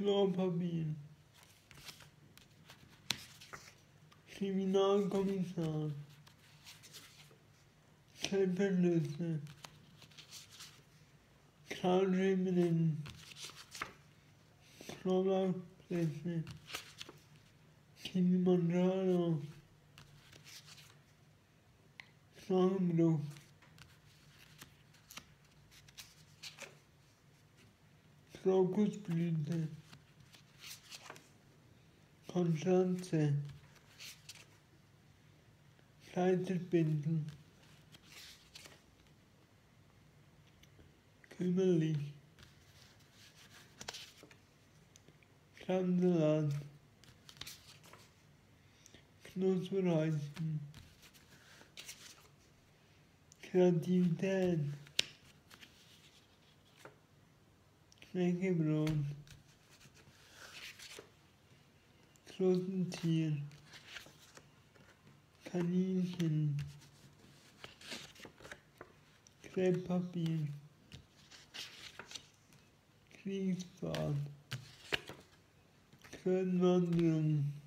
Ne yapayım? Seminer komiser. Sepelesi. Tanrı'nın Slovak sesi. Kilimanjaro. Sanmro. Krokus Blüte. Krokusblüte. Konstanze. Scheitelbindel. Kümmerlich. Schandelat. Knusperhäuschen. Kreativität. Knäckebrot. Klossentier. Kaninchen. Krepppapier. Kriegsbad. Kölnwanderung.